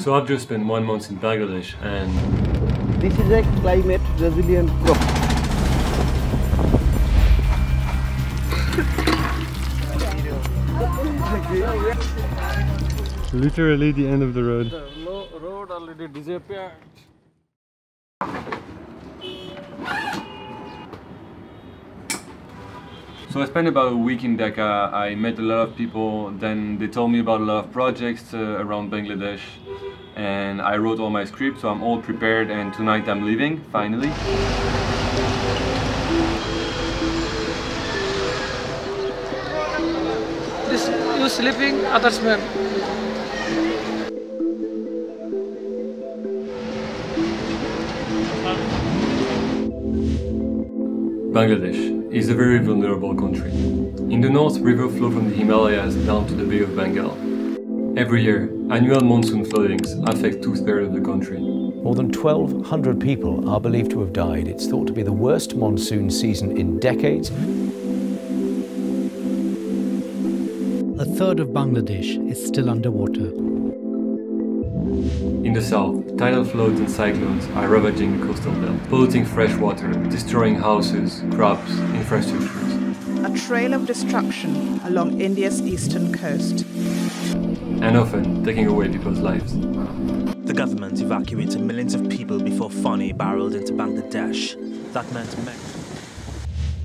So I've just spent one month in Bangladesh and This is a climate resilient crop. literally the end of the road. The road already disappeared. So I spent about a week in Dhaka. I met a lot of people. Then they told me about a lot of projects uh, around Bangladesh, and I wrote all my scripts. So I'm all prepared. And tonight I'm leaving finally. This you sleeping, others man. Bangladesh is a very vulnerable country. In the north, rivers flow from the Himalayas down to the Bay of Bengal. Every year, annual monsoon floodings affect two-thirds of the country. More than 1,200 people are believed to have died. It's thought to be the worst monsoon season in decades. A third of Bangladesh is still underwater. In the south, tidal floods and cyclones are ravaging the coastal belt, polluting fresh water, destroying houses, crops, infrastructures. A trail of destruction along India's eastern coast. and often taking away people's lives. The government evacuated millions of people before Fani barreled into Bangladesh. That meant many.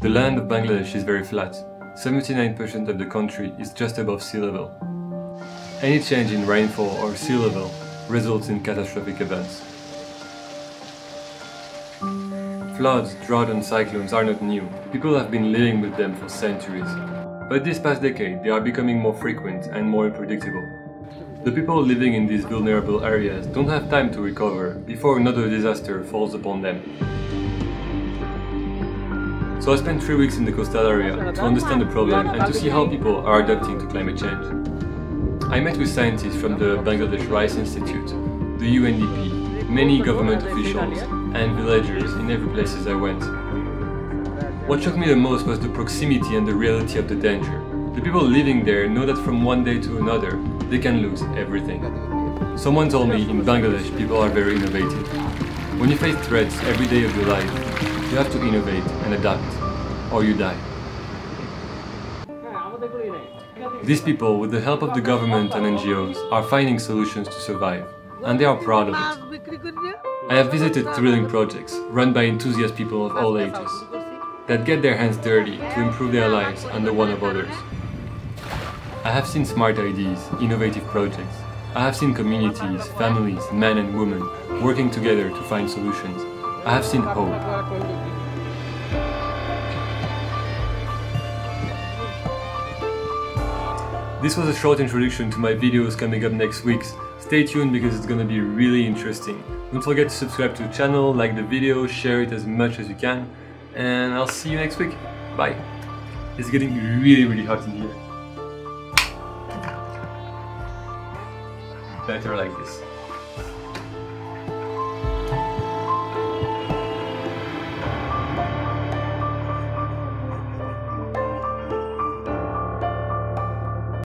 The land of Bangladesh is very flat. 79% of the country is just above sea level. Any change in rainfall or sea level results in catastrophic events. Floods, drought and cyclones are not new. People have been living with them for centuries. But this past decade, they are becoming more frequent and more unpredictable. The people living in these vulnerable areas don't have time to recover before another disaster falls upon them. So I spent three weeks in the coastal area to understand the problem and to see how people are adapting to climate change. I met with scientists from the Bangladesh Rice Institute, the UNDP, many government officials, and villagers in every places I went. What shocked me the most was the proximity and the reality of the danger. The people living there know that from one day to another, they can lose everything. Someone told me in Bangladesh people are very innovative. When you face threats every day of your life, you have to innovate and adapt, or you die. These people, with the help of the government and NGOs, are finding solutions to survive, and they are proud of it. I have visited thrilling projects run by enthusiast people of all ages that get their hands dirty to improve their lives and the one of others. I have seen smart ideas, innovative projects. I have seen communities, families, men and women working together to find solutions. I have seen hope. This was a short introduction to my videos coming up next week. Stay tuned because it's gonna be really interesting. Don't forget to subscribe to the channel, like the video, share it as much as you can, and I'll see you next week. Bye. It's getting really, really hot in here. Better like this.